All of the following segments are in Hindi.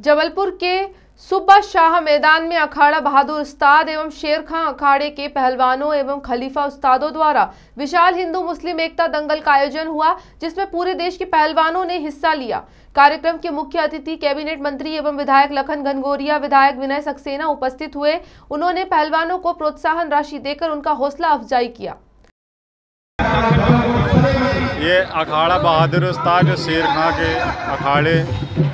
जबलपुर के सुब्बा शाह मैदान में अखाड़ा बहादुर उस्ताद एवं शेर खां अखाड़े के पहलवानों एवं खलीफा उस्तादों द्वारा विशाल हिंदू मुस्लिम एकता दंगल का आयोजन हुआ, जिसमें पूरे देश के पहलवानों ने हिस्सा लिया। कार्यक्रम के मुख्य अतिथि कैबिनेट मंत्री एवं विधायक लखन घनगोरिया विधायक विनय सक्सेना उपस्थित हुए। उन्होंने पहलवानों को प्रोत्साहन राशि देकर उनका हौसला अफजाई किया। अखाड़ा बहादुर उस्ताद जो शेर खां के अखाड़े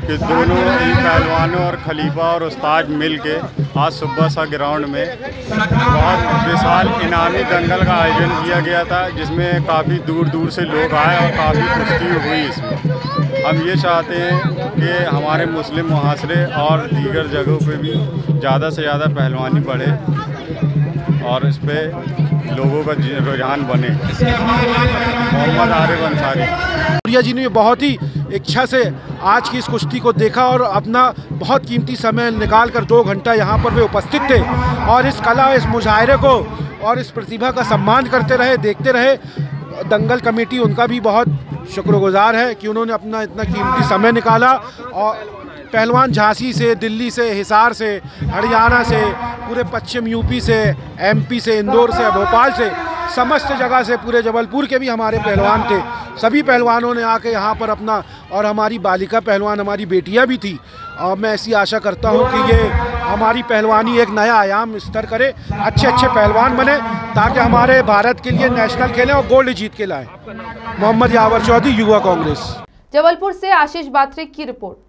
के दोनों ही पहलवानों और खलीफा और उस्ताद मिल के आज सुबह सा ग्राउंड में बहुत विशाल इनामी दंगल का आयोजन किया गया था, जिसमें काफ़ी दूर दूर से लोग आए और काफ़ी कुश्ती हुई इसमें। हम ये चाहते हैं कि हमारे मुस्लिम मुहासरे और दीगर जगहों पे भी ज़्यादा से ज़्यादा पहलवानी बढ़े और इस पर लोगों का रुझान बने। मोहम्मद आरिफ अंसारी। प्रिया जी ने बहुत ही इच्छा से आज की इस कुश्ती को देखा और अपना बहुत कीमती समय निकाल कर दो घंटा यहाँ पर वे उपस्थित थे और इस कला, इस मुजाहरे को और इस प्रतिभा का सम्मान करते रहे, देखते रहे। दंगल कमेटी उनका भी बहुत शुक्रगुजार है कि उन्होंने अपना इतना कीमती समय निकाला और पहलवान झांसी से, दिल्ली से, हिसार से, हरियाणा से पूरे पश्चिम यूपी से एमपी से, इंदौर से, भोपाल से, समस्त जगह से पूरे जबलपुर के भी हमारे पहलवान थे। सभी पहलवानों ने आके यहाँ पर अपना और हमारी बालिका पहलवान, हमारी बेटियाँ भी थी। और मैं ऐसी आशा करता हूँ कि ये हमारी पहलवानी एक नया आयाम स्तर करे अच्छे अच्छे पहलवान बने, ताकि हमारे भारत के लिए नेशनल खेलें और गोल्ड जीत के लाएँ। मोहम्मद यावर चौधरी, युवा कांग्रेस। जबलपुर से आशीष बात्रे की रिपोर्ट।